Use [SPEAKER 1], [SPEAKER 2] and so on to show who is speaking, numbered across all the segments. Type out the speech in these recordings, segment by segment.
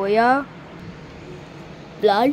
[SPEAKER 1] Soya. Blood.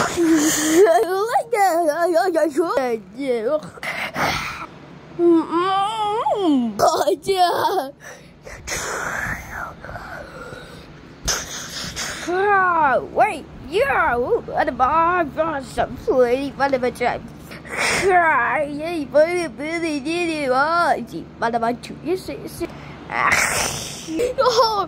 [SPEAKER 1] Chichala. Ah, ah, ah, chala yeah. Wow. Um, Wait, yeah, what about some pretty funny time? Yeah, very, very, really, what? What about? Yes, yes. Oh,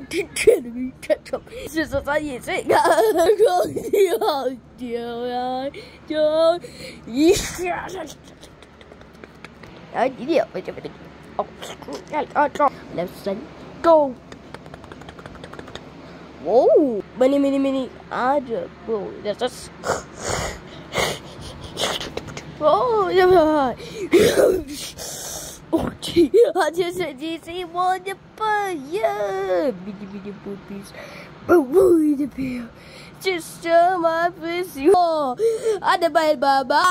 [SPEAKER 1] Oh, the enemy catch up. 事实上也是一个东西，好丢呀！就一下，然后一定会这边的哦，要要照来神 go。Whoa, mini, mini, mini. I just, bro, that's just. Oh, yeah. Oh, Gee, I just said, GC, one the fun, yeah. Mini, mini, boobies. But woo, the bear. Just show my face, oh. Ada baik baba.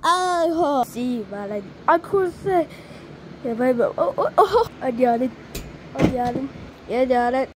[SPEAKER 1] Ah, see, malah aku say. Ya baik baba. Oh, oh, oh. Ada ada. Ada ada. Ya ada.